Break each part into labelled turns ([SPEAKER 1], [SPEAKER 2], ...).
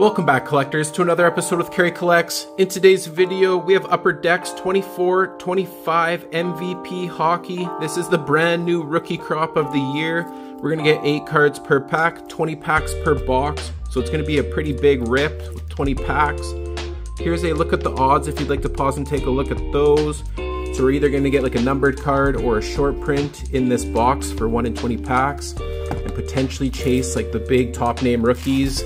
[SPEAKER 1] Welcome back collectors to another episode with Carey Collects. In today's video we have Upper Decks 24-25 MVP Hockey. This is the brand new rookie crop of the year. We're going to get 8 cards per pack, 20 packs per box. So it's going to be a pretty big rip with 20 packs. Here's a look at the odds if you'd like to pause and take a look at those. So we're either going to get like a numbered card or a short print in this box for 1 in 20 packs and potentially chase like the big top name rookies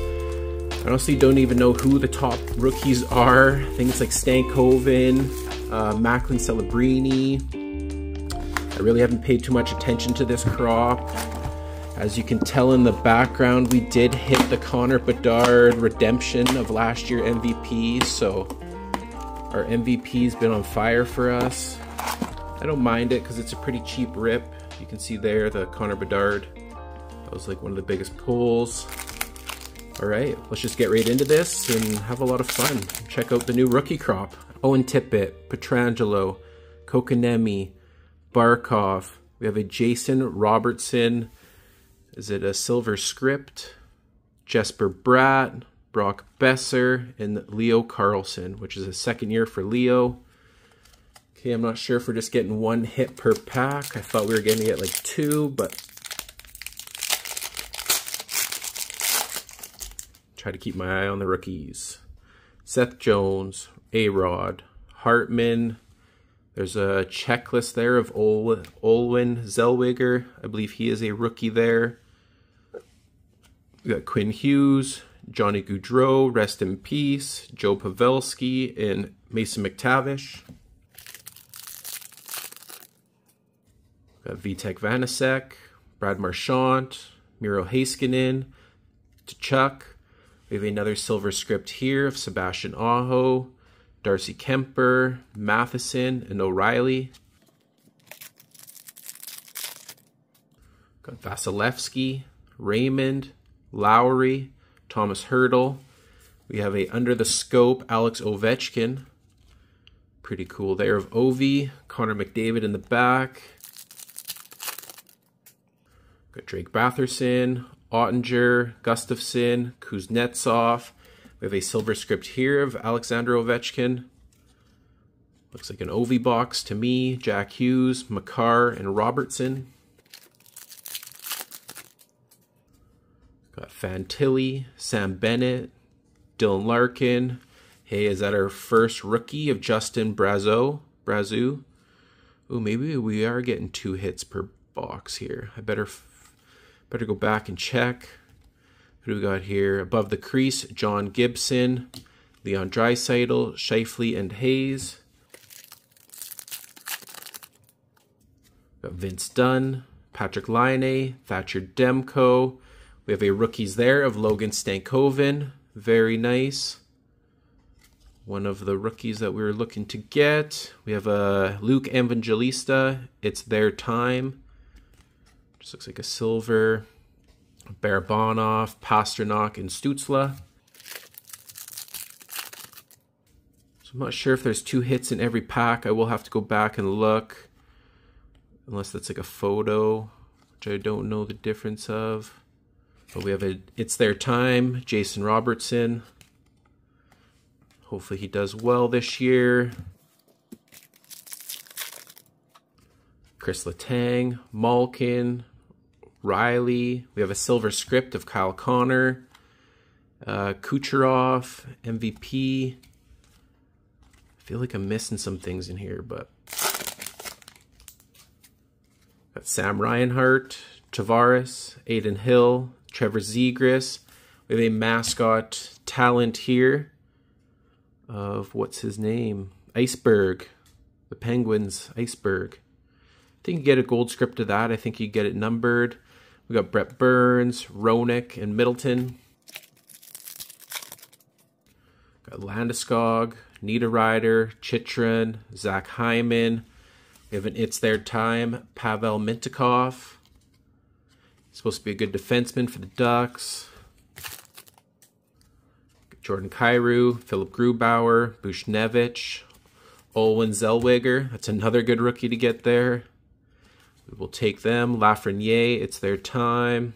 [SPEAKER 1] I honestly don't even know who the top rookies are. Things like Stankoven, uh, Macklin Celebrini. I really haven't paid too much attention to this crop. As you can tell in the background, we did hit the Connor Bedard redemption of last year MVP, so our MVP's been on fire for us. I don't mind it because it's a pretty cheap rip. You can see there the Connor Bedard. That was like one of the biggest pulls. All right, let's just get right into this and have a lot of fun. Check out the new rookie crop. Owen Tippett, Pietrangelo, Kotkaniemi, Barkov. We have a Jason Robertson. Is it a silver script? Jesper Bratt, Brock Boeser, and Leo Carlsson, which is a second year for Leo. Okay, I'm not sure if we're just getting one hit per pack. I thought we were going to get like two, but Try to keep my eye on the rookies. Seth Jones, A-Rod, Hartman. There's a checklist there of Ol Zellweger. I believe he is a rookie there. We got Quinn Hughes, Johnny Gaudreau, rest in peace, Joe Pavelski, and Mason McTavish. We Got Vitek Vanecek, Brad Marchand, Miro Heiskanen, Chuck, we have another silver script here of Sebastian Aho, Darcy Kuemper, Matheson, and O'Reilly. Got Vasilevskiy, Raymond, Lowry, Tomas Hertl. We have a under the scope Alex Ovechkin. Pretty cool there of Ovi, Connor McDavid in the back. Got Drake Batherson, Oettinger, Gustafsson, Kuznetsov. We have a silver script here of Alexander Ovechkin. Looks like an Ovi box to me. Jack Hughes, Makar, and Robertson. Got Fantilli, Sam Bennett, Dylan Larkin. Hey, is that our first rookie of Justin Brazeau? Brazeau? Oh, maybe we are getting two hits per box here. I better Better go back and check. Who do we got here? Above the crease, John Gibson, Leon Draisaitl, Scheifele, and Hayes. Got Vince Dunn, Patrik Laine, Thatcher Demko. We have a rookies there of Logan Stankoven. Very nice. One of the rookies that we were looking to get. We have a Luke Evangelista. It's their time. Looks like a silver. Barabanov, Pastrnak, and Stützle. So I'm not sure if there's two hits in every pack. I will have to go back and look. Unless that's like a photo, which I don't know the difference of. But we have a It's Their Time, Jason Robertson. Hopefully he does well this year. Chris Letang, Malkin, Riley. We have a silver script of Kyle Connor. Uh, Kucherov, MVP. I feel like I'm missing some things in here, but... Got Sam Reinhart, Tavares, Adin Hill, Trevor Zegras. We have a mascot talent here of, what's his name? Iceburgh. The Penguins, Iceburgh. I think you get a gold script of that. I think you get it numbered. We got Brent Burns, Roenick, and Middleton. Got Landeskog, Niederreiter, Chychrun, Zach Hyman. We have an It's Their Time, Pavel Mintyukov. Supposed to be a good defenseman for the Ducks. Jordan Kyrou, Philipp Grubauer, Buchnevich, Olen Zellweger. That's another good rookie to get there. We will take them. Lafreniere, it's their time.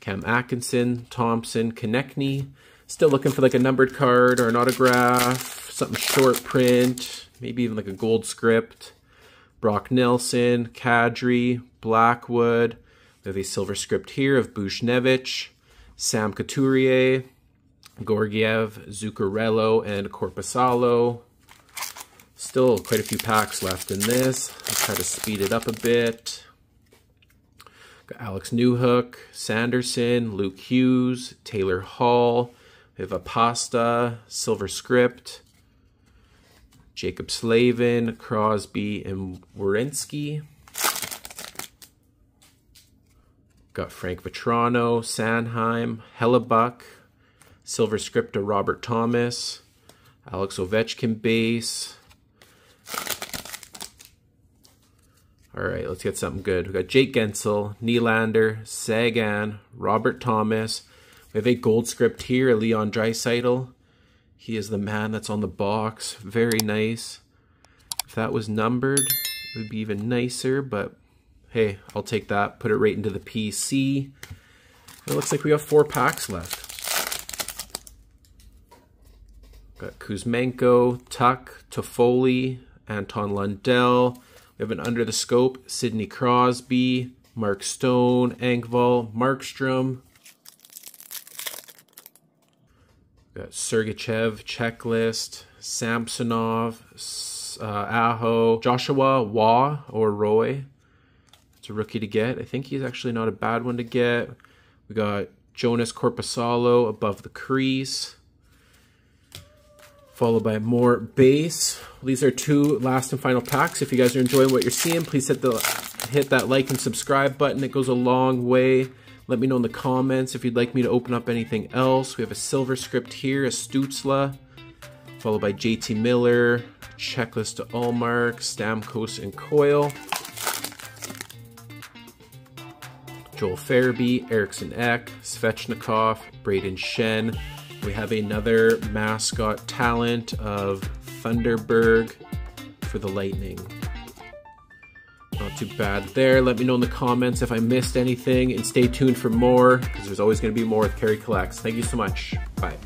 [SPEAKER 1] Cam Atkinson, Thompson, Konecny. Still looking for like a numbered card or an autograph, something short print, maybe even like a gold script. Brock Nelson, Kadri, Blackwood. We have a silver script here of Buchnevich, Sam Couturier, Georgiev, Zuccarello, and Korpisalo. Still quite a few packs left in this. Let's try to speed it up a bit. Got Alex Newhook, Sanderson, Luke Hughes, Taylor Hall. We have a pasta, silver script, Jaccob Slavin, Crosby, and Werenski. Got Frank Vatrano, Sanheim, Hellebuyck, silver script to Robert Thomas, Alex Ovechkin base, All right, let's get something good. We've got Jake Guentzel, Nylander, Sagan, Robert Thomas. We have a gold script here, Leon Draisaitl. He is the man that's on the box. Very nice. If that was numbered, it would be even nicer, but hey, I'll take that. Put it right into the PC. It looks like we have four packs left. Got Kuzmenko, Tuck, Toffoli, Anton Lundell, we have an under the scope, Sidney Crosby, Mark Stone, Engvall, Markstrom. We got Sergachev, Checklist, Samsonov, uh, Aho, Joshua Waugh or Roy. It's a rookie to get. I think he's actually not a bad one to get. We got Jonas Korpisalo above the crease followed by more base. These are two last and final packs. If you guys are enjoying what you're seeing, please hit the hit that like and subscribe button. It goes a long way. Let me know in the comments if you'd like me to open up anything else. We have a silver script here, a Stützle, followed by JT Miller, checklist to Ullmark, Stamkos, and Coil, Joel Farabee, Eriksson Ek, Svechnikov, Braden Schenn, we have another mascot talent of ThunderBug for the Lightning. Not too bad there. Let me know in the comments if I missed anything and stay tuned for more because there's always going to be more with Carey Collects. Thank you so much. Bye.